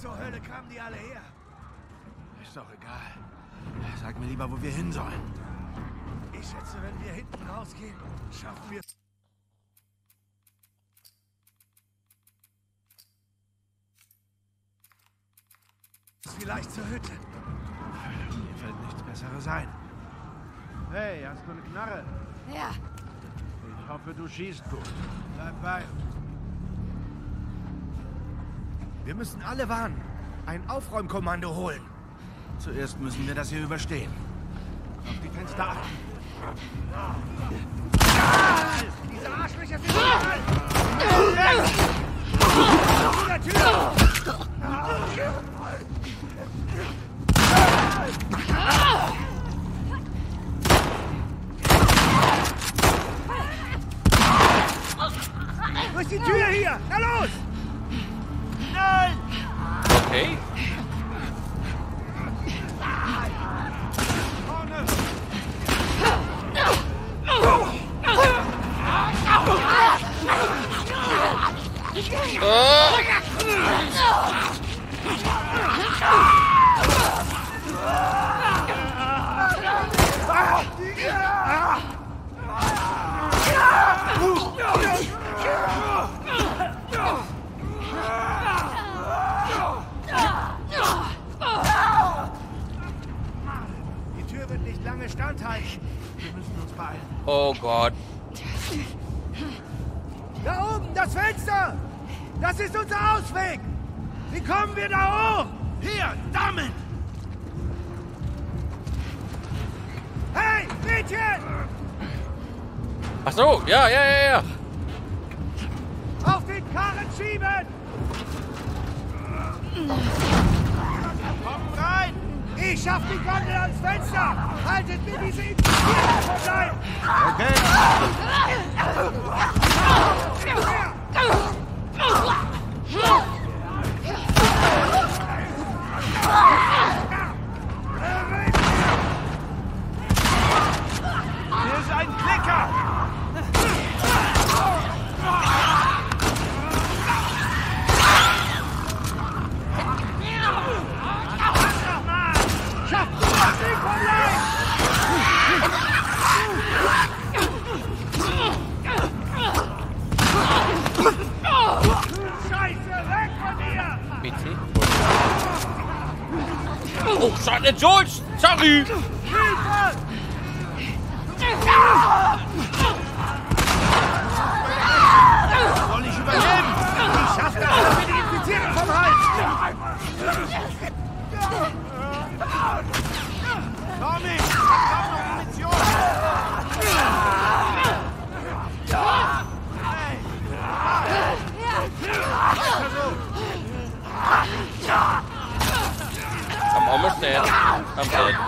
zur Hölle kamen die alle her? Ist doch egal. Sag mir lieber, wo wir hin sollen. Ich schätze, wenn wir hinten rausgehen, schaffen wir es. Vielleicht zur Hütte. Mir fällt nichts Besseres ein. Hey, hast du eine Knarre? Ja. Ich hoffe, du schießt gut. Bleib bei uns. Wir müssen alle warnen. Ein Aufräumkommando holen. Zuerst müssen wir das hier überstehen. Auf die Fenster achten. Diese Arschlöcher sind überall! Tür! Durch die Tür hier! Na los! Okay. Ach so, ja, ja, ja, ja. Auf den Karren schieben! Komm rein! Ich schaff die Gondel ans Fenster! Haltet mir diese Infizierten Leib! Okay. Hier Oh, Schade, George! Sorry! Soll ich übernehmen? Ich schaff das, wir die Infizierten vom Hals! Tommy! Ich almost dead. I'm dead.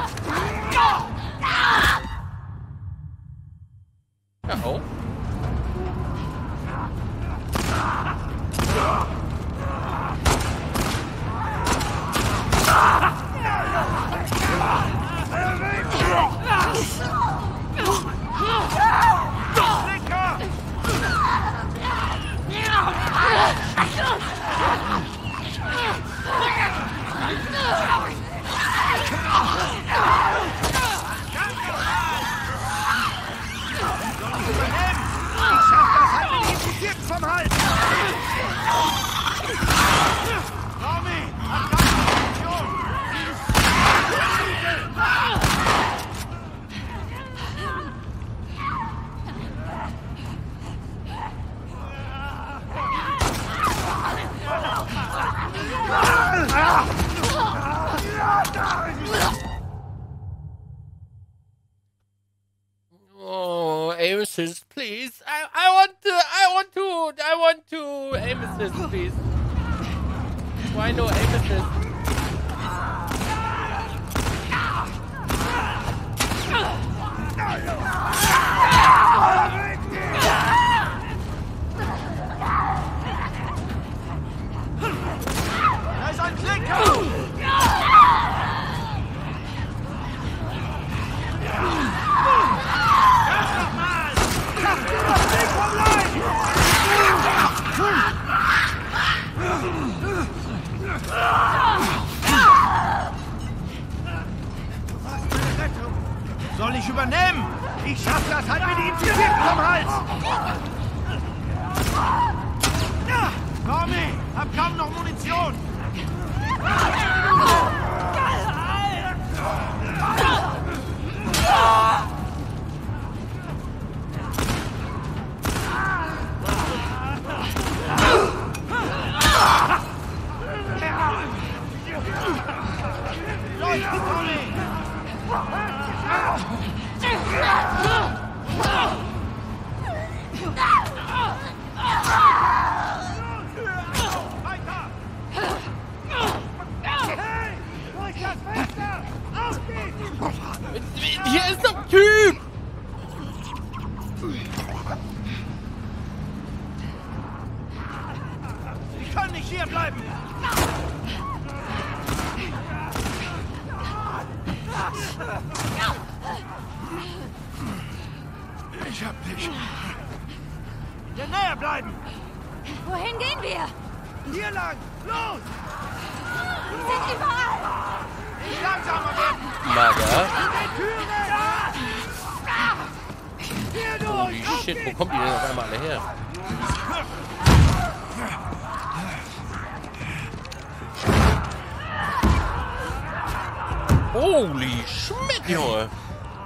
Schmidt, Junge.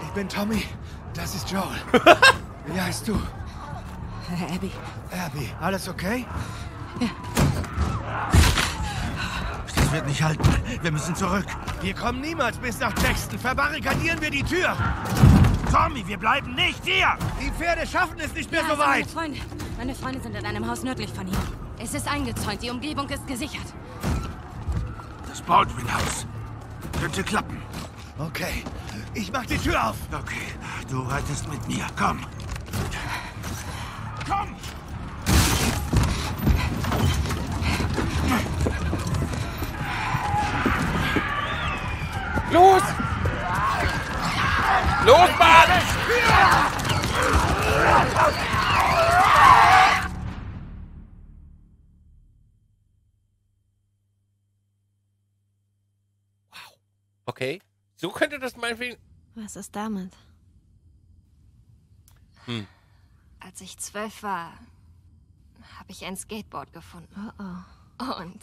Ich bin Tommy. Das ist Joel. Wie heißt du? Abby. Abby. Alles okay? Das wird nicht halten. Wir müssen zurück. Wir kommen niemals bis nach Jackson. Verbarrikadieren wir die Tür. Tommy, wir bleiben nicht hier. Die Pferde schaffen es nicht mehr Ja, so also meine weit. Freunde. Meine Freunde sind in einem Haus nördlich von hier. Es ist eingezäunt. Die Umgebung ist gesichert. Das Baldwin-Haus. Könnte klappen. Okay. Ich mach die Tür auf. Okay, du reitest mit mir. Komm. Komm! Los! Los, Mann! Wow. Okay. So könnte das meinetwegen. Was ist damit? Hm. Als ich zwölf war, habe ich ein Skateboard gefunden. Oh oh. Und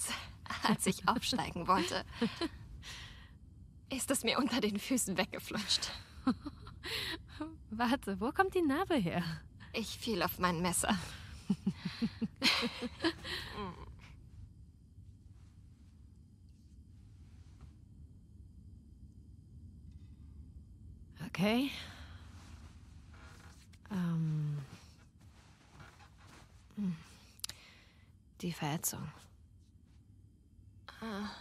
als ich aufsteigen wollte, ist es mir unter den Füßen weggeflutscht. Warte, wo kommt die Narbe her? Ich fiel auf mein Messer. Okay. Ähm. hm. Die Verätzung.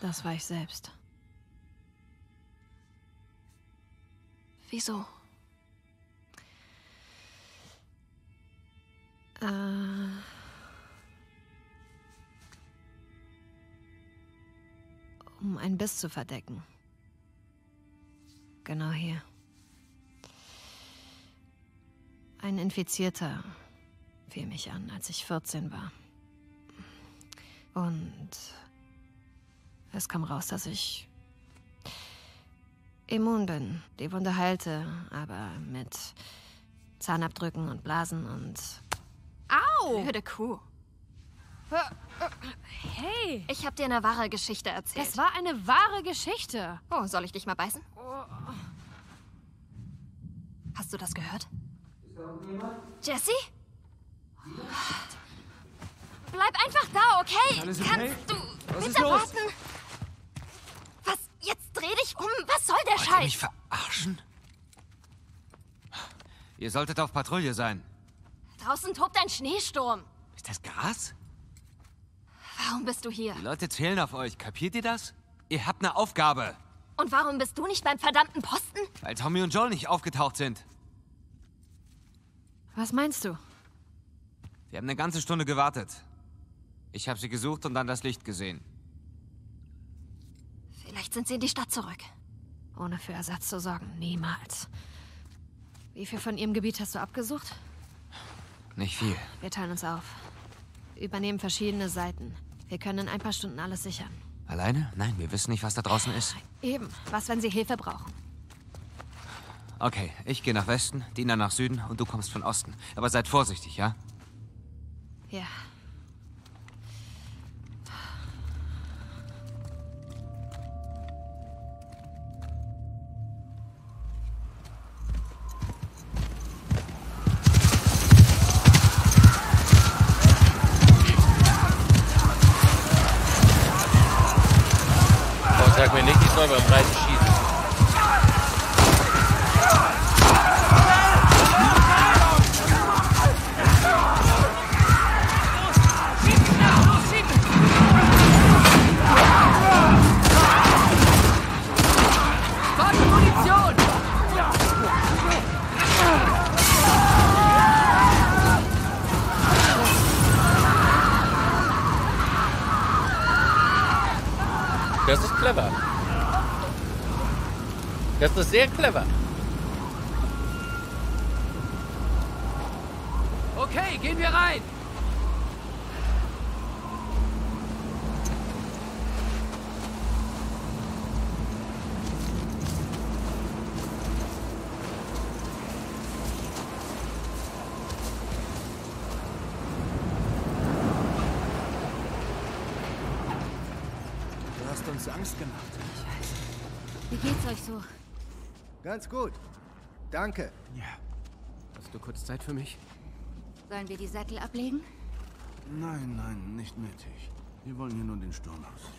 Das war ich selbst. Wieso? Äh. Um einen Biss zu verdecken. Genau hier. Ein Infizierter fiel mich an, als ich 14 war. Und es kam raus, dass ich immun bin. Die Wunde heilte, aber mit Zahnabdrücken und Blasen und Au! Blöde Kuh. Hey, Ich habe dir eine wahre Geschichte erzählt. das war eine wahre Geschichte. oh, soll ich dich mal beißen? Hast du das gehört? Jesse? Bleib einfach da, okay? Alles okay? Kannst du Was ist bitte los? warten? Was? Jetzt dreh dich um. Was soll der Wollt ihr mich Scheiß? verarschen? Ihr solltet auf Patrouille sein. Draußen tobt ein Schneesturm. Ist das Gas? Warum bist du hier? Die Leute zählen auf euch. Kapiert ihr das? Ihr habt eine Aufgabe. Und warum bist du nicht beim verdammten Posten? Weil Tommy und Joel nicht aufgetaucht sind. Was meinst du? Wir haben eine ganze Stunde gewartet. Ich habe sie gesucht und dann das Licht gesehen. Vielleicht sind sie in die Stadt zurück. Ohne für Ersatz zu sorgen, niemals. Wie viel von ihrem Gebiet hast du abgesucht? Nicht viel. Wir teilen uns auf. Übernehmen verschiedene Seiten. Wir können in ein paar Stunden alles sichern. Alleine? Nein, wir wissen nicht, was da draußen ist. Eben. Was, wenn sie Hilfe brauchen? Okay, ich gehe nach Westen, Dina nach Süden und du kommst von Osten. Aber seid vorsichtig, ja? Ja. Oh, sag mir nicht, ich soll beim Reiten schießen. Sehr clever. Okay, gehen wir rein. Du hast uns Angst gemacht. Wie geht's euch so? Ganz gut. Danke. Ja. Hast du kurz Zeit für mich? Sollen wir die Sattel ablegen? Nein, nein, nicht nötig. Wir wollen hier nur den Sturm aus.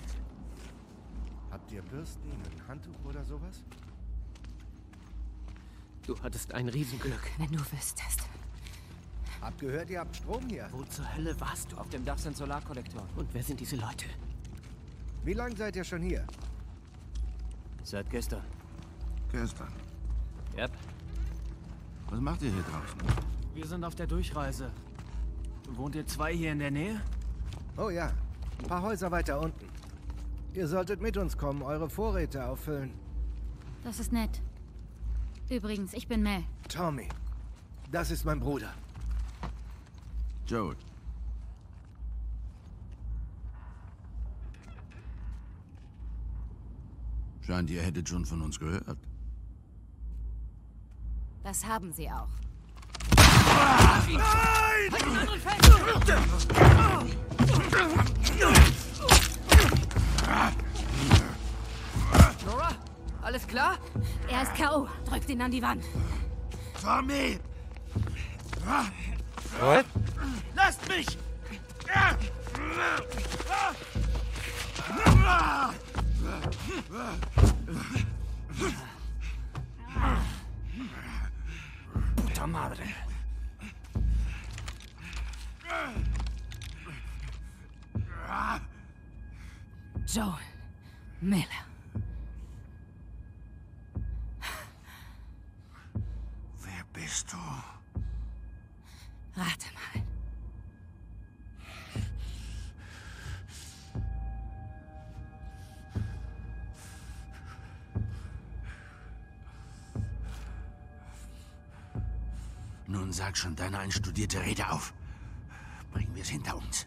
Habt ihr Bürsten, ein Handtuch oder sowas? Du hattest ein Riesenglück. Wenn du wüsstest. Hab gehört, ihr habt Strom hier. Wo zur Hölle warst du? Auf dem Dach sind Solarkollektoren. Und wer sind diese Leute? Wie lange seid ihr schon hier? Seit gestern. Gestern. Yep. Was macht ihr hier draußen? Wir sind auf der Durchreise. Wohnt ihr zwei hier in der Nähe? Oh ja, ein paar Häuser weiter unten. Ihr solltet mit uns kommen, eure Vorräte auffüllen. Das ist nett. Übrigens, ich bin Mel. Tommy, das ist mein Bruder. Joel. Scheint, ihr hättet schon von uns gehört. Das haben sie auch. Nora, alles klar? Er ist K.O. Drückt ihn an die Wand. Tommy! What? Lasst mich! madre. Joe, Mela. Schon deine einstudierte Rede auf. Bringen wir es hinter uns.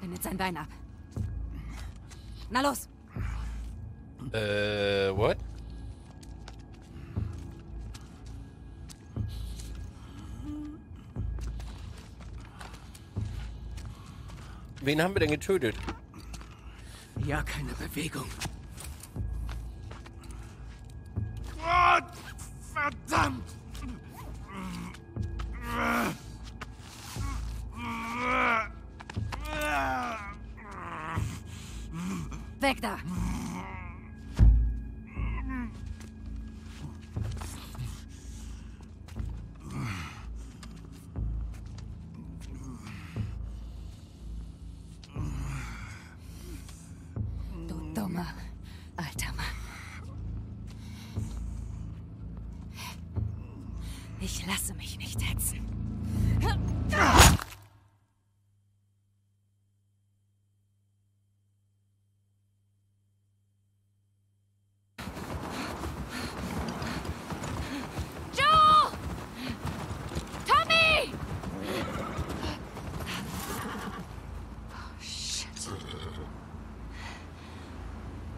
Bindet sein Bein ab. Na los. Äh, what? Wen haben wir denn getötet? Ja, keine Bewegung. Weg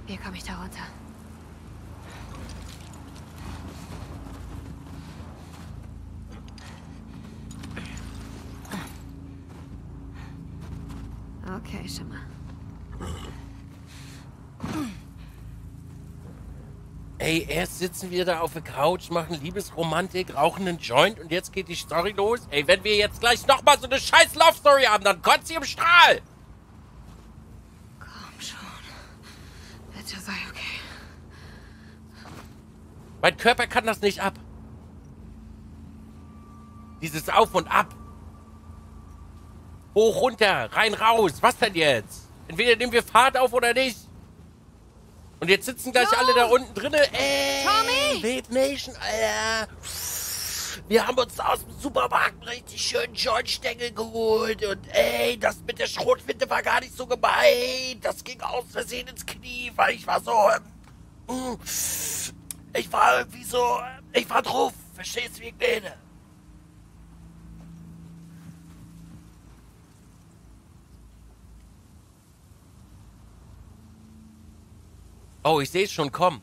Wie komme ich da runter? Okay, Schimmer. Ey, erst sitzen wir da auf der Couch, machen Liebesromantik, rauchen einen Joint und jetzt geht die Story los. Ey, wenn wir jetzt gleich nochmal so eine scheiß Love Story haben, dann kotzt sie im Strahl! Mein Körper kann das nicht ab. Dieses Auf und Ab. Hoch, runter, rein, raus. Was denn jetzt? Entweder nehmen wir Fahrt auf oder nicht. Und jetzt sitzen gleich Jo! alle da unten drinne. Ey, Tommy! Vape Nation, Alter. Wir haben uns aus dem Supermarkt richtig schönen Jointstängel geholt. Und ey, das mit der Schrotfinte war gar nicht so gemein. Das ging aus Versehen ins Knie, weil ich war so... ähm, Ich war irgendwie so... Ich war drauf. Verstehst du, wie ich meine? Oh, ich sehe es schon kommen.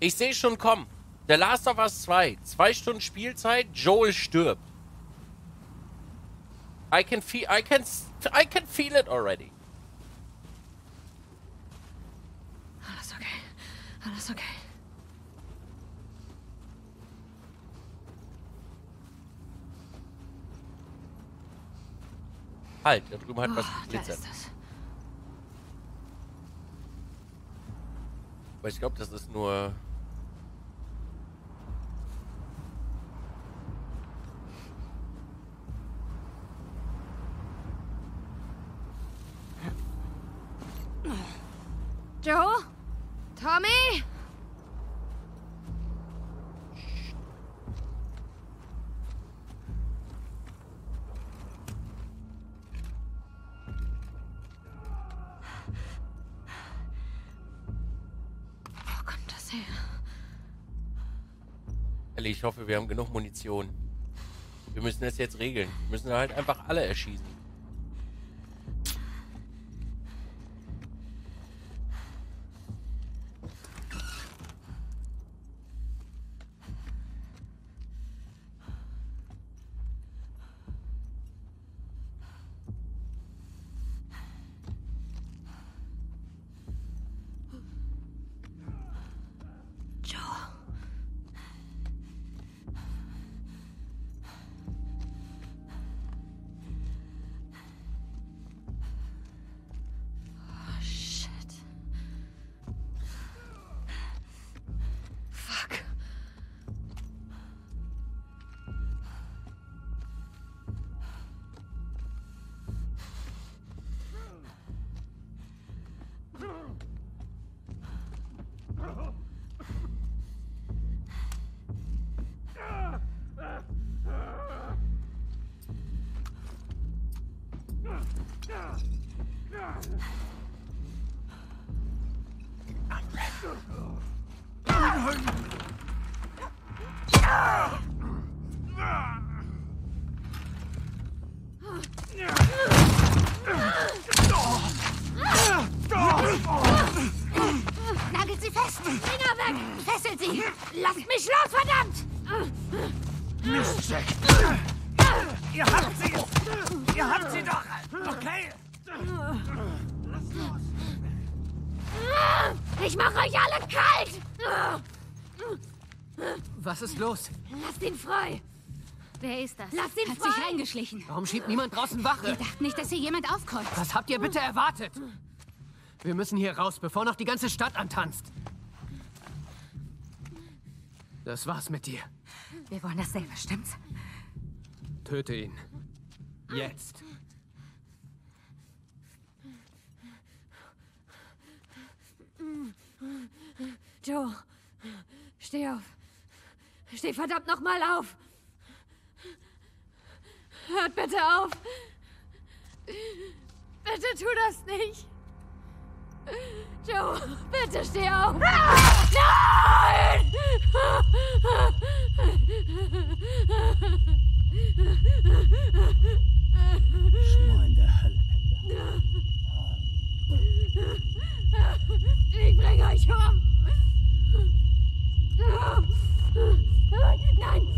Ich sehe es schon kommen. Der Last of Us 2. Zwei Stunden Spielzeit. Joel stirbt. I can feel, I can, I can feel it already. Alles okay. Alles okay. Halt, da drüben hat was Oh, da geglitzert. ist es. Aber ich glaube, das ist nur... Joe? Tommy? Ich hoffe, wir haben genug Munition. Wir müssen das jetzt regeln. Wir müssen halt einfach alle erschießen. Fest! Finger weg! Fesselt sie! Lasst mich los, verdammt! Mistsack. Ihr habt sie! Ihr habt sie doch! Okay? Ich mache euch alle kalt! Was ist los? Lasst ihn frei! Wer ist das? Lasst ihn Hat frei! sich reingeschlichen. Warum schiebt niemand draußen Wache? Wir dachten nicht, dass hier jemand aufkreuzt. Was habt ihr bitte erwartet? Wir müssen hier raus, bevor noch die ganze Stadt antanzt. Das war's mit dir. Wir wollen dasselbe, stimmt's? Töte ihn. Jetzt. Joe, steh auf. Steh verdammt noch mal auf. Hört bitte auf. Bitte tu das nicht. Joe, bitte steh auf. Nein! Schmor in der Hölle. Ich bringe euch um. Nein!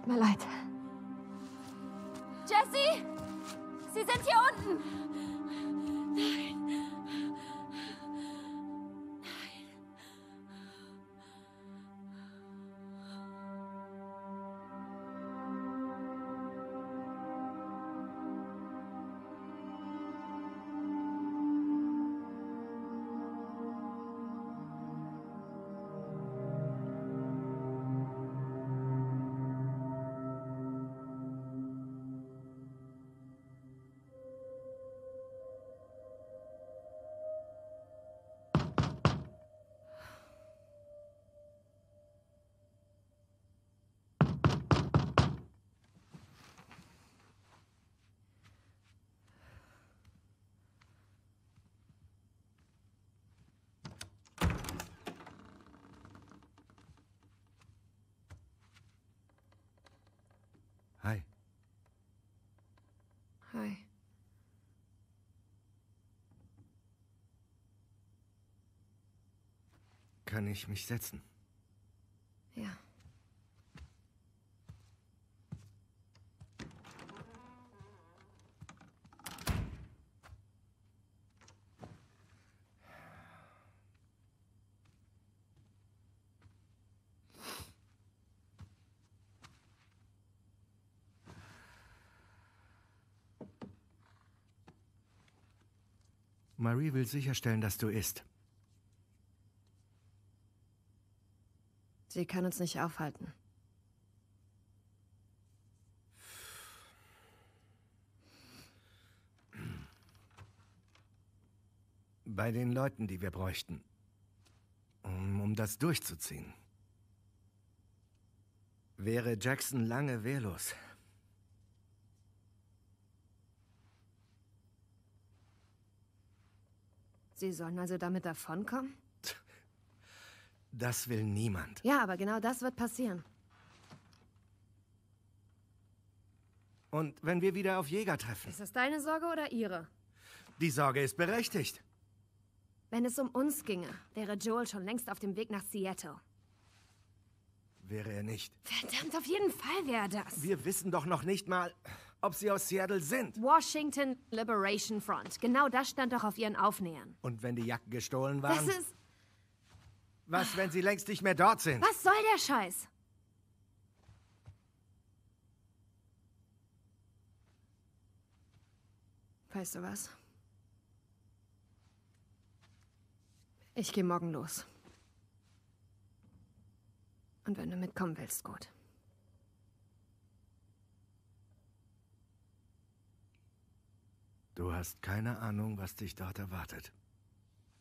Tut mir leid. Kann ich mich setzen? Ja. Marie will sicherstellen, dass du isst. Sie kann uns nicht aufhalten. Bei den Leuten, die wir bräuchten. Um, um das durchzuziehen. Wäre Jackson lange wehrlos. Sie sollen also damit davonkommen? Das will niemand. Ja, aber genau das wird passieren. Und wenn wir wieder auf Jäger treffen? Ist das deine Sorge oder ihre? Die Sorge ist berechtigt. Wenn es um uns ginge, wäre Joel schon längst auf dem Weg nach Seattle. Wäre er nicht. Verdammt, auf jeden Fall wäre das. Wir wissen doch noch nicht mal, ob sie aus Seattle sind. Washington Liberation Front. Genau das stand doch auf ihren Aufnähern. Und wenn die Jacken gestohlen waren? Das ist... Was, wenn sie längst nicht mehr dort sind? Was soll der Scheiß? Weißt du was? Ich gehe morgen los. Und wenn du mitkommen willst, gut. Du hast keine Ahnung, was dich dort erwartet.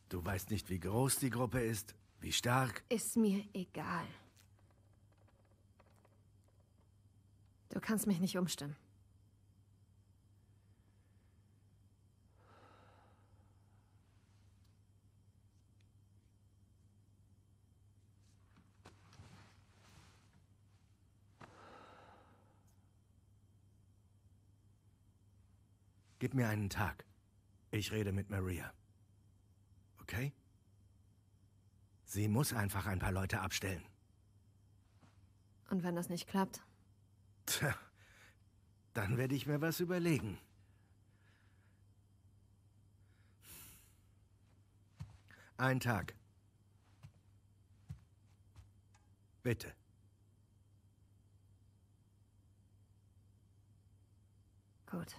Du weißt nicht, wie groß die Gruppe ist, wie stark. Ist mir egal. Du kannst mich nicht umstimmen. Gib mir einen Tag. Ich rede mit Maria. Okay? Sie muss einfach ein paar Leute abstellen. Und wenn das nicht klappt? Tja, dann werde ich mir was überlegen. Ein Tag. Bitte. Gut.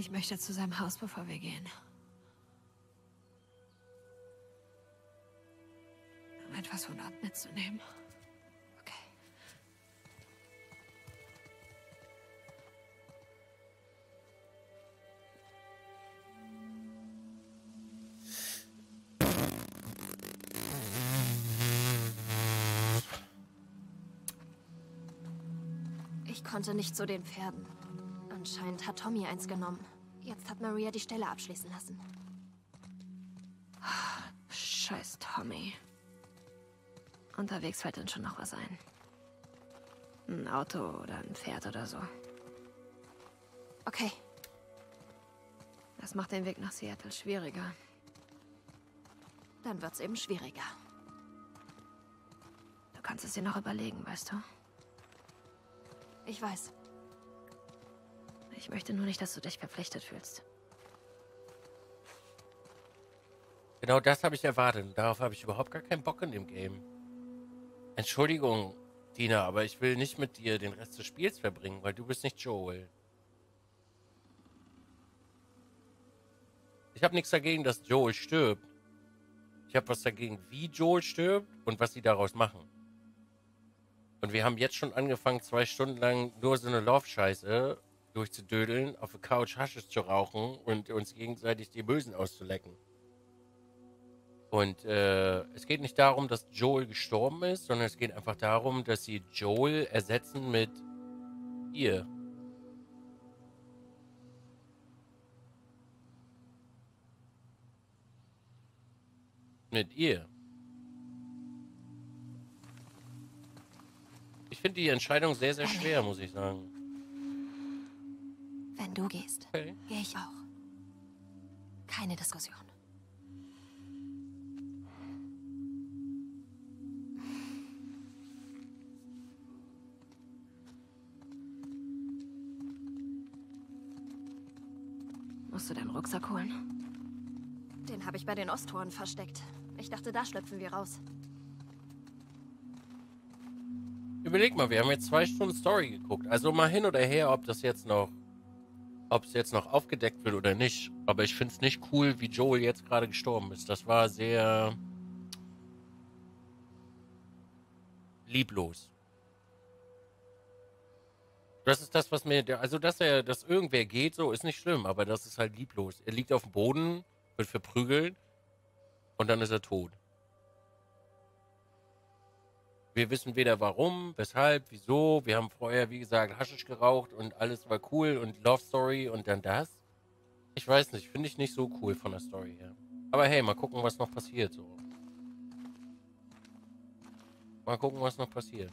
Ich möchte zu seinem Haus, bevor wir gehen. Um etwas von dort mitzunehmen. Okay. Ich konnte nicht zu den Pferden. Anscheinend hat Tommy eins genommen. Jetzt hat Maria die Stelle abschließen lassen. Scheiß Tommy. Unterwegs fällt uns schon noch was ein. Ein Auto oder ein Pferd oder so. Okay, Das macht den Weg nach Seattle schwieriger. dann wird's eben schwieriger. Du kannst es dir noch überlegen, weißt du? Ich weiß. Ich möchte nur nicht, dass du dich verpflichtet fühlst. Genau das habe ich erwartet. Darauf habe ich überhaupt gar keinen Bock in dem Game. Entschuldigung, Tina, aber ich will nicht mit dir den Rest des Spiels verbringen, weil du bist nicht Joel. Ich habe nichts dagegen, dass Joel stirbt. Ich habe was dagegen, wie Joel stirbt und was sie daraus machen. Und wir haben jetzt schon angefangen, zwei Stunden lang nur so eine Love-Scheiße durchzudödeln, auf der Couch Haschisch zu rauchen und uns gegenseitig die Bösen auszulecken. Und äh, es geht nicht darum, dass Joel gestorben ist, sondern es geht einfach darum, dass sie Joel ersetzen mit ihr. Mit ihr. Ich finde die Entscheidung sehr, sehr schwer, muss ich sagen. Wenn du gehst, Okay. gehe ich auch. Keine Diskussion. Musst du deinen Rucksack holen? Den habe ich bei den Osttoren versteckt. Ich dachte, da schlüpfen wir raus. Überleg mal, wir haben jetzt zwei Stunden Story geguckt. Also mal hin oder her, ob das jetzt noch, ob es jetzt noch aufgedeckt wird oder nicht. Aber ich finde es nicht cool, wie Joel jetzt gerade gestorben ist. Das war sehr lieblos. Das ist das, was mir, also dass er, dass irgendwer geht, so ist nicht schlimm, aber das ist halt lieblos. Er liegt auf dem Boden, wird verprügelt und dann ist er tot. Wir wissen weder warum, weshalb, wieso. Wir haben vorher, wie gesagt, Haschisch geraucht und alles war cool und Love Story und dann das. Ich weiß nicht, finde ich nicht so cool von der Story her. Aber hey, mal gucken, was noch passiert so. Mal gucken, was noch passiert.